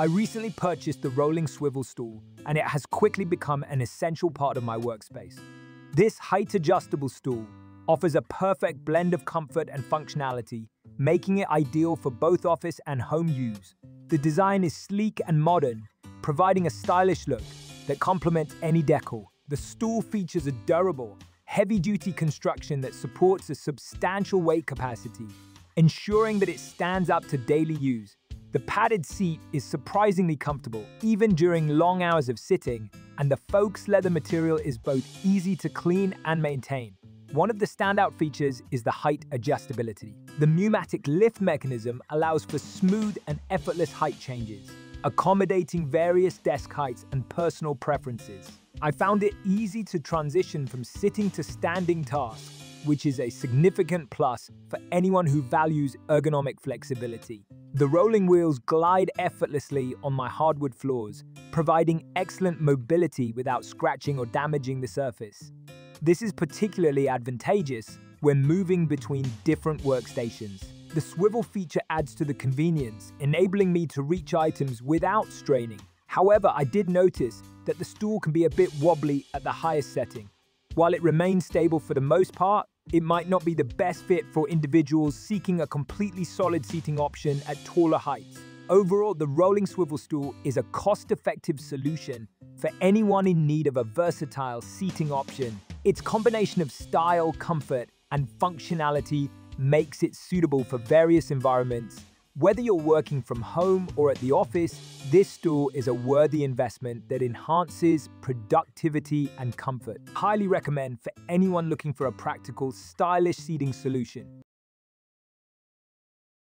I recently purchased the rolling swivel stool, and it has quickly become an essential part of my workspace. This height adjustable stool offers a perfect blend of comfort and functionality, making it ideal for both office and home use. The design is sleek and modern, providing a stylish look that complements any decor. The stool features a durable, heavy-duty construction that supports a substantial weight capacity, ensuring that it stands up to daily use. The padded seat is surprisingly comfortable, even during long hours of sitting, and the faux leather material is both easy to clean and maintain. One of the standout features is the height adjustability. The pneumatic lift mechanism allows for smooth and effortless height changes, accommodating various desk heights and personal preferences. I found it easy to transition from sitting to standing tasks, which is a significant plus for anyone who values ergonomic flexibility. The rolling wheels glide effortlessly on my hardwood floors, providing excellent mobility without scratching or damaging the surface. This is particularly advantageous when moving between different workstations. The swivel feature adds to the convenience, enabling me to reach items without straining. However, I did notice that the stool can be a bit wobbly at the highest setting. While it remains stable for the most part, it might not be the best fit for individuals seeking a completely solid seating option at taller heights. Overall, the rolling swivel stool is a cost-effective solution for anyone in need of a versatile seating option. Its combination of style, comfort, and functionality makes it suitable for various environments. Whether you're working from home or at the office, this stool is a worthy investment that enhances productivity and comfort. Highly recommend for anyone looking for a practical, stylish seating solution.